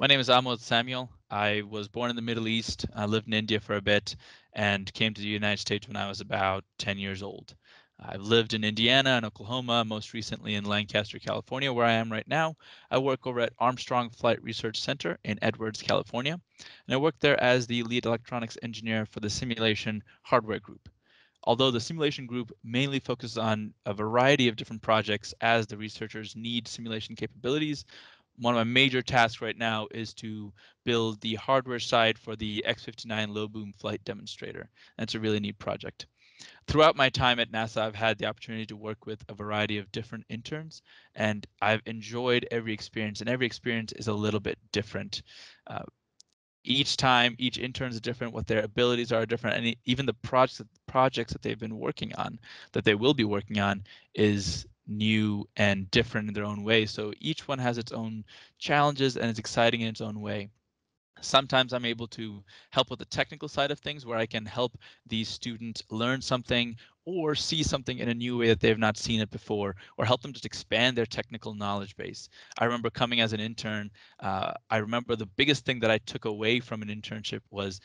My name is Aamod Samuel. I was born in the Middle East. I lived in India for a bit and came to the United States when I was about 10 years old. I've lived in Indiana and Oklahoma, most recently in Lancaster, California, where I am right now. I work over at Armstrong Flight Research Center in Edwards, California, and I work there as the lead electronics engineer for the simulation hardware group. Although the simulation group mainly focuses on a variety of different projects as the researchers need simulation capabilities, one of my major tasks right now is to build the hardware side for the X-59 low boom flight demonstrator. That's a really neat project. Throughout my time at NASA, I've had the opportunity to work with a variety of different interns, and I've enjoyed every experience, and every experience is a little bit different. Uh, each time, each intern is different, what their abilities are different, and even the projects projects that they've been working on, that they will be working on, is new and different in their own way. So each one has its own challenges and is exciting in its own way. Sometimes I'm able to help with the technical side of things where I can help these students learn something or see something in a new way that they have not seen it before, or help them just expand their technical knowledge base. I remember coming as an intern, uh, I remember the biggest thing that I took away from an internship was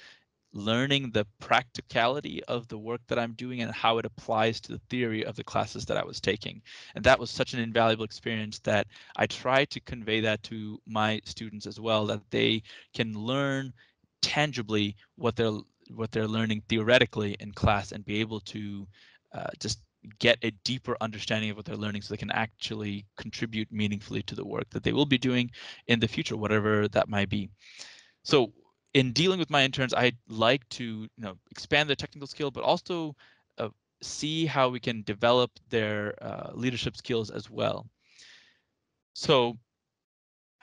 learning the practicality of the work that I'm doing and how it applies to the theory of the classes that I was taking. And that was such an invaluable experience that I try to convey that to my students as well, that they can learn tangibly what they're what they're learning theoretically in class and be able to uh, just get a deeper understanding of what they're learning so they can actually contribute meaningfully to the work that they will be doing in the future, whatever that might be. So in dealing with my interns, I like to you know expand their technical skill, but also uh, see how we can develop their uh, leadership skills as well. So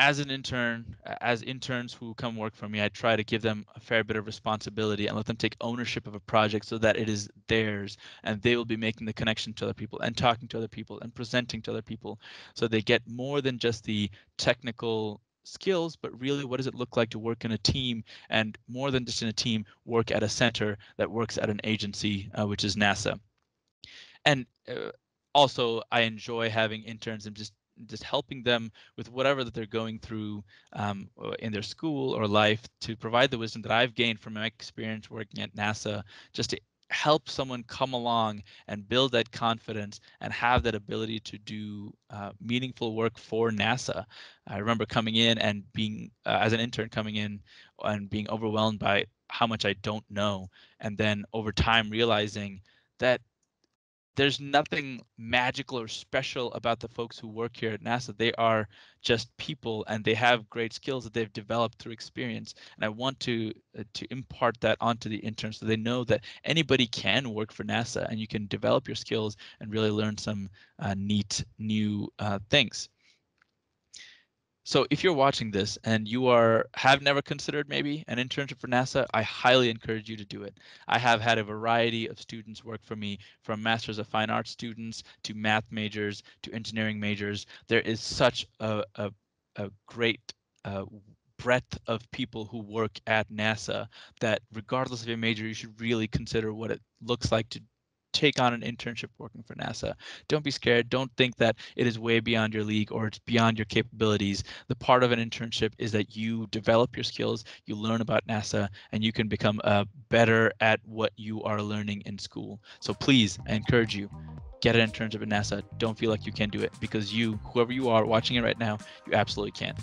as an intern, as interns who come work for me, I try to give them a fair bit of responsibility and let them take ownership of a project so that it is theirs and they will be making the connection to other people and talking to other people and presenting to other people. So they get more than just the technical skills, but really what does it look like to work in a team and more than just in a team, work at a center that works at an agency, uh, which is NASA. And uh, also, I enjoy having interns and just just helping them with whatever that they're going through um, in their school or life to provide the wisdom that I've gained from my experience working at NASA, just to help someone come along and build that confidence and have that ability to do uh, meaningful work for NASA. I remember coming in and being, uh, as an intern, coming in and being overwhelmed by how much I don't know. And then over time realizing that there's nothing magical or special about the folks who work here at NASA. They are just people and they have great skills that they've developed through experience. And I want to uh, to impart that onto the interns so they know that anybody can work for NASA and you can develop your skills and really learn some uh, neat new uh, things. So if you're watching this and you are have never considered maybe an internship for NASA, I highly encourage you to do it. I have had a variety of students work for me from Masters of Fine Arts students to math majors to engineering majors. There is such a, a, a great uh, breadth of people who work at NASA that regardless of your major, you should really consider what it looks like to take on an internship working for NASA. Don't be scared. Don't think that it is way beyond your league or it's beyond your capabilities. The part of an internship is that you develop your skills, you learn about NASA, and you can become uh, better at what you are learning in school. So please, I encourage you, get an internship at NASA. Don't feel like you can't do it because you, whoever you are watching it right now, you absolutely can.